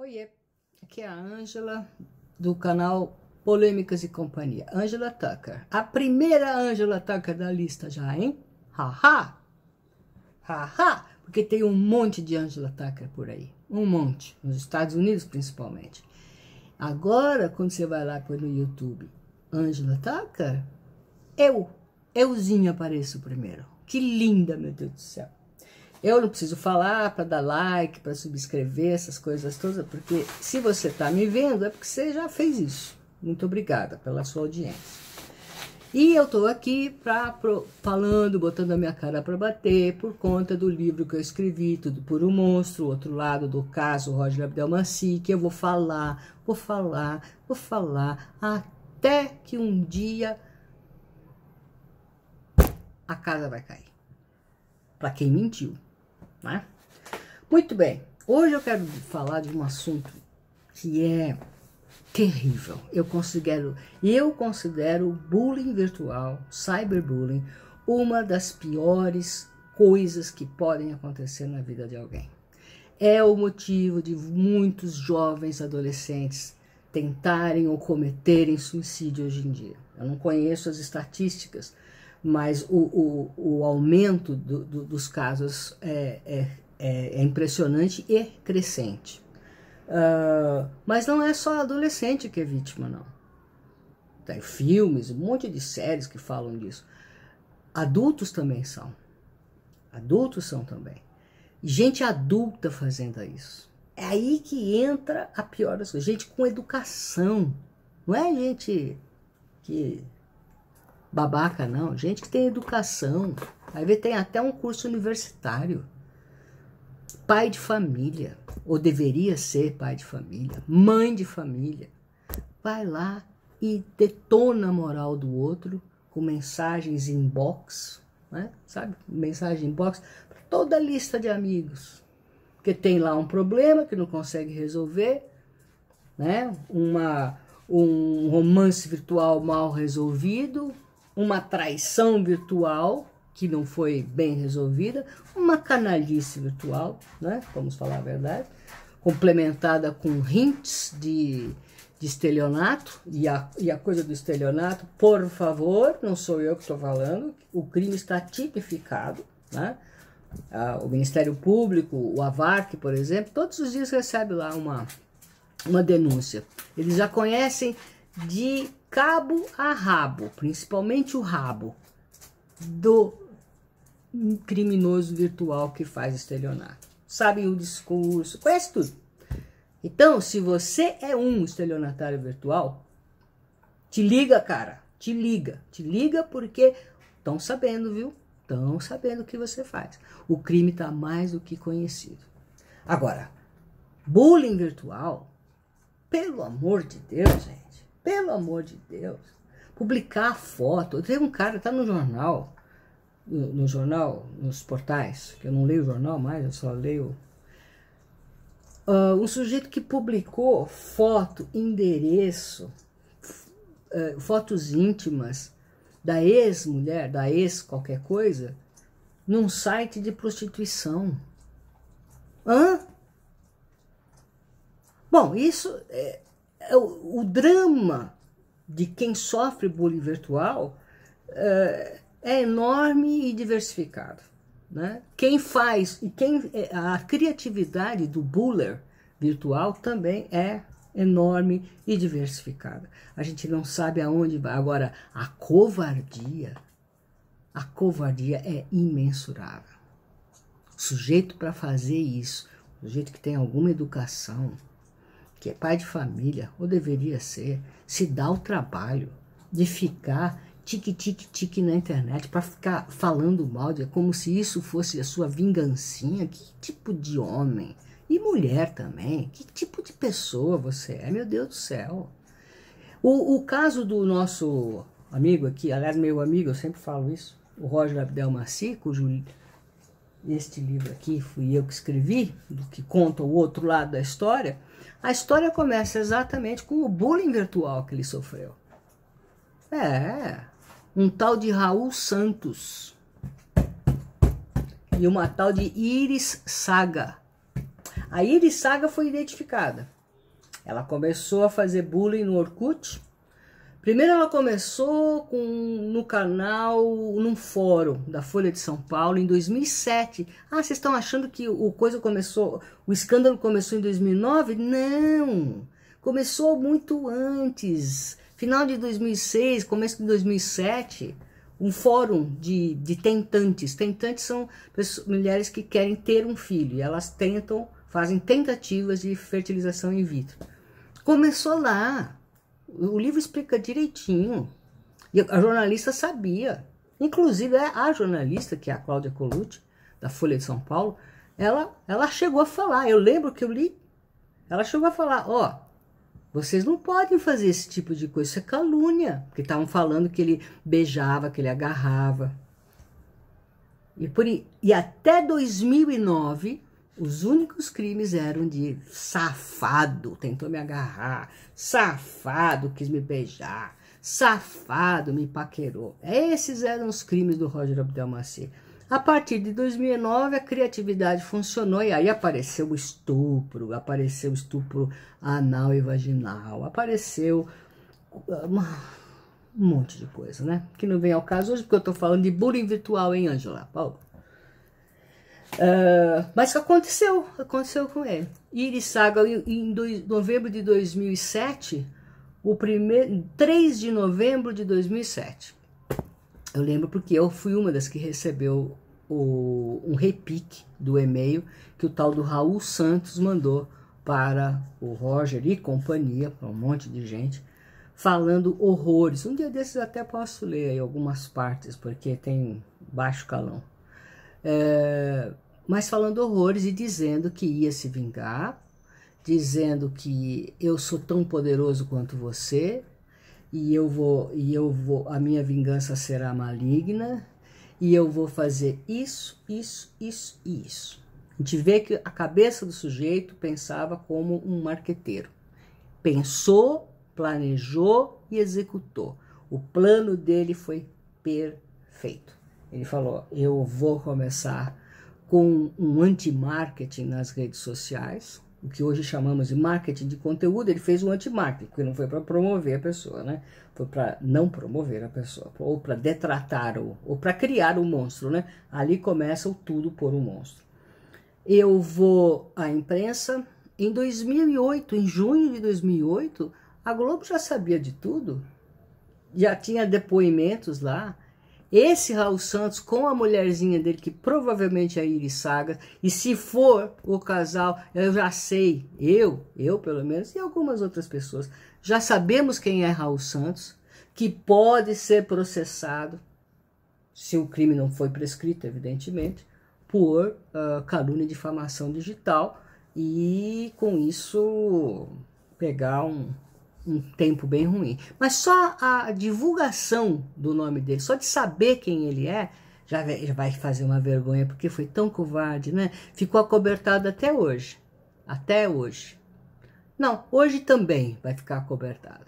Oiê, aqui é a Ângela do canal Polêmicas e Companhia. Ângela Tucker. A primeira Ângela Tucker da lista já, hein? Haha! Haha! Porque tem um monte de Ângela Tucker por aí. Um monte. Nos Estados Unidos, principalmente. Agora, quando você vai lá no YouTube, Ângela Tucker, eu, euzinho apareço primeiro. Que linda, meu Deus do céu. Eu não preciso falar para dar like, para subscrever, essas coisas todas, porque se você está me vendo é porque você já fez isso. Muito obrigada pela sua audiência. E eu estou aqui pra, pro, falando, botando a minha cara para bater por conta do livro que eu escrevi, Tudo por um Monstro, outro lado do caso Roger Abdelmaci, que eu vou falar, vou falar, vou falar, até que um dia a casa vai cair. Para quem mentiu. Né? Muito bem, hoje eu quero falar de um assunto que é terrível. Eu considero, eu considero bullying virtual, cyberbullying, uma das piores coisas que podem acontecer na vida de alguém. É o motivo de muitos jovens adolescentes tentarem ou cometerem suicídio hoje em dia. Eu não conheço as estatísticas, mas o, o, o aumento do, do, dos casos é, é, é, impressionante e crescente. Uh, mas não é só adolescente que é vítima, não. Tem filmes, um monte de séries que falam disso. Adultos também são. Adultos são também. Gente adulta fazendo isso. É aí que entra a pior das coisas. Gente com educação. Não é gente que babaca, não. Gente que tem educação. Aí tem até um curso universitário. Pai de família, ou deveria ser pai de família, mãe de família. Vai lá e detona a moral do outro com mensagens inbox, né? sabe? Mensagem inbox para toda a lista de amigos. Que tem lá um problema que não consegue resolver, né? Uma, um romance virtual mal resolvido, uma traição virtual que não foi bem resolvida, uma canalice virtual, né? Vamos falar a verdade, complementada com hints de, de estelionato, e a, e a coisa do estelionato, por favor, não sou eu que estou falando, o crime está tipificado, né? Ah, o Ministério Público, o AVARC, por exemplo, todos os dias recebe lá uma, uma denúncia. Eles já conhecem de cabo a rabo, principalmente o rabo, do criminoso virtual que faz estelionato. Sabe o discurso, conhece tudo. Então, se você é um estelionatário virtual, te liga, cara, te liga, te liga porque estão sabendo, viu? Estão sabendo o que você faz. O crime está mais do que conhecido. Agora, bullying virtual, pelo amor de Deus, gente pelo amor de Deus. Publicar foto. Tem um cara, tá no jornal, no, no, jornal, nos portais, que eu não leio o jornal mais, eu só leio. Uh, um sujeito que publicou foto, endereço, uh, fotos íntimas da ex-mulher, da ex qualquer coisa, num site de prostituição. Hã? Bom, isso é o, o drama de quem sofre bullying virtual é, é enorme e diversificado. Né? Quem faz e quem é, a criatividade do buller virtual também é enorme e diversificada. A gente não sabe aonde vai. Agora, a covardia, a covardia é imensurável. O sujeito para fazer isso, o sujeito que tem alguma educação, que é pai de família, ou deveria ser, se dá o trabalho de ficar tique-tique-tique na internet para ficar falando mal, de, como se isso fosse a sua vingancinha. Que tipo de homem? E mulher também. Que tipo de pessoa você é? Meu Deus do céu. O, o caso do nosso amigo aqui, aliás, meu amigo, eu sempre falo isso, o Roger Abdelmaci, cujo este livro aqui fui eu que escrevi, que conta o outro lado da história, a história começa exatamente com o bullying virtual que ele sofreu. É, um tal de Raul Santos e uma tal de Iris Saga. A Iris Saga foi identificada. Ela começou a fazer bullying no Orkut. Primeiro ela começou com, no canal, num fórum da Folha de São Paulo em 2007. Ah, vocês estão achando que o coisa começou, o escândalo começou em 2009? Não! Começou muito antes. Final de 2006, começo de 2007 um fórum de, de tentantes. Tentantes são pessoas, mulheres que querem ter um filho e elas tentam, fazem tentativas de fertilização in vitro. Começou lá. O livro explica direitinho. E a jornalista sabia. Inclusive, é a jornalista, que é a Cláudia Colucci, da Folha de São Paulo, ela, ela chegou a falar. Eu lembro que eu li. Ela chegou a falar: ó, vocês não podem fazer esse tipo de coisa, isso é calúnia. Porque estavam falando que ele beijava, que ele agarrava. E, por, e até 2009, os únicos crimes eram de safado, tentou me agarrar, safado, quis me beijar, safado, me paquerou. Esses eram os crimes do Roger Abdelmaci. A partir de 2009, a criatividade funcionou e aí apareceu o estupro, apareceu o estupro anal e vaginal, apareceu uma, um monte de coisa, né? Que não vem ao caso hoje, porque eu estou falando de bullying virtual, hein, Angela? Paulo? Uh, mas aconteceu, aconteceu com ele. Iris Saga, em dois, novembro de 2007, o primeiro, 3 de novembro de 2007, eu lembro porque eu fui uma das que recebeu o, um repique do e-mail que o tal do Raul Santos mandou para o Roger e companhia, para um monte de gente, falando horrores. Um dia desses até posso ler algumas partes, porque tem baixo calão. É, mas falando horrores e dizendo que ia se vingar, dizendo que eu sou tão poderoso quanto você, e eu vou e eu vou a minha vingança será maligna e eu vou fazer isso, isso, isso e isso. A gente vê que a cabeça do sujeito pensava como um marqueteiro. Pensou, planejou e executou. O plano dele foi perfeito. Ele falou: "Eu vou começar com um anti-marketing nas redes sociais, o que hoje chamamos de marketing de conteúdo, ele fez um anti-marketing, porque não foi para promover a pessoa, né? Foi para não promover a pessoa, ou para detratar, ou, ou para criar o um monstro, né? Ali começa o tudo por um monstro. Eu vou à imprensa. Em 2008, em junho de 2008, a Globo já sabia de tudo. Já tinha depoimentos lá esse Raul Santos com a mulherzinha dele, que provavelmente é a Iris Saga, e se for o casal, eu já sei, eu, eu pelo menos, e algumas outras pessoas, já sabemos quem é Raul Santos, que pode ser processado, se o crime não foi prescrito, evidentemente, por uh, calúnia e difamação digital, e com isso pegar um, um tempo bem ruim. Mas só a divulgação do nome dele, só de saber quem ele é, já vai fazer uma vergonha, porque foi tão covarde, né? Ficou acobertado até hoje. Até hoje. Não, hoje também vai ficar acobertado.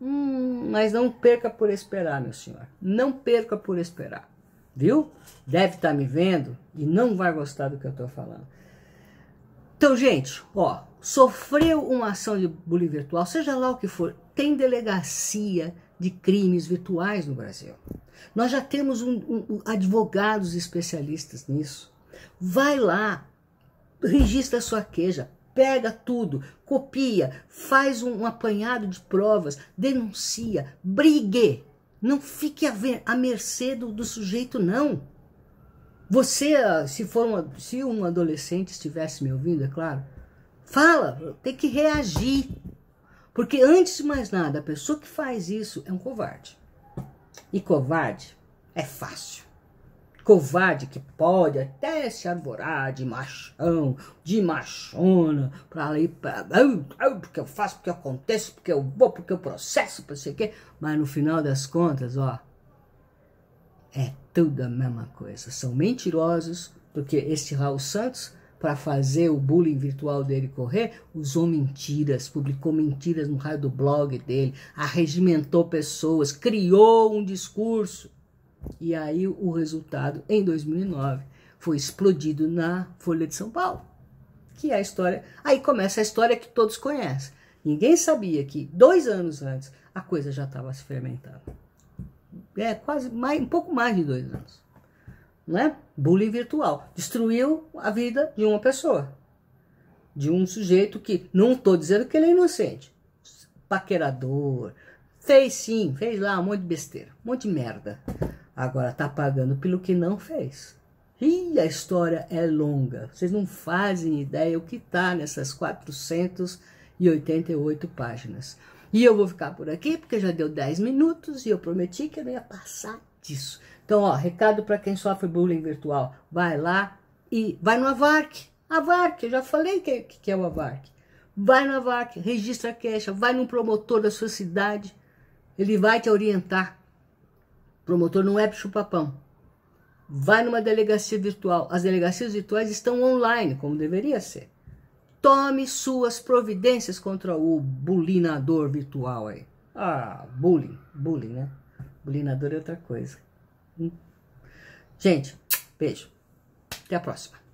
Hum, mas não perca por esperar, meu senhor. Não perca por esperar. Viu? Deve estar tá me vendo e não vai gostar do que eu estou falando. Então, gente, ó, sofreu uma ação de bullying virtual, seja lá o que for, tem delegacia de crimes virtuais no Brasil. Nós já temos um, um, advogados especialistas nisso. Vai lá, registra sua queixa, pega tudo, copia, faz um, um apanhado de provas, denuncia, brigue. Não fique a mercê do, do sujeito, não. Você, se for uma, se um adolescente estivesse me ouvindo, é claro, Fala, tem que reagir. Porque antes de mais nada, a pessoa que faz isso é um covarde. E covarde é fácil. Covarde que pode até se arvorar de machão, de machona, para ir para. Porque eu faço, porque acontece, porque eu vou, porque eu processo, para sei o quê. Mas no final das contas, ó, é tudo a mesma coisa. São mentirosos, porque esse Raul Santos para fazer o bullying virtual dele correr, usou mentiras, publicou mentiras no raio do blog dele, arregimentou pessoas, criou um discurso. E aí o resultado, em 2009, foi explodido na Folha de São Paulo. que é a história. Aí começa a história que todos conhecem. Ninguém sabia que dois anos antes a coisa já estava se fermentando. É quase mais, um pouco mais de dois anos. Né? Bullying virtual. Destruiu a vida de uma pessoa. De um sujeito que, não estou dizendo que ele é inocente. Paquerador. Fez sim, fez lá um monte de besteira, um monte de merda. Agora tá pagando pelo que não fez. E a história é longa. Vocês não fazem ideia o que está nessas 488 páginas. E eu vou ficar por aqui porque já deu 10 minutos e eu prometi que eu não ia passar disso. Então, ó, recado para quem sofre bullying virtual. Vai lá e vai no Avarc. Avarc, eu já falei que, que é o Avarc. Vai no Avarc, registra a queixa, vai num promotor da sua cidade. Ele vai te orientar. Promotor não é chupapão vai numa delegacia virtual. As delegacias virtuais estão online, como deveria ser. Tome suas providências contra o bulinador virtual aí. Ah, bullying, bullying, né? Bulinador é outra coisa. Hum. Gente, beijo. Até a próxima.